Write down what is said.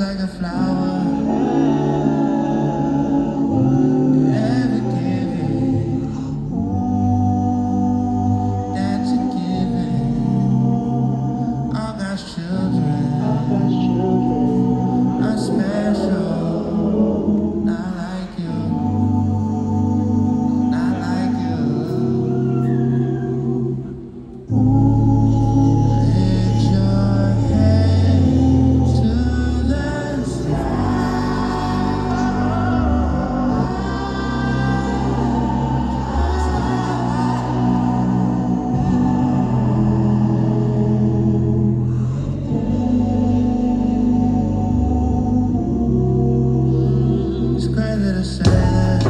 like a flower. say that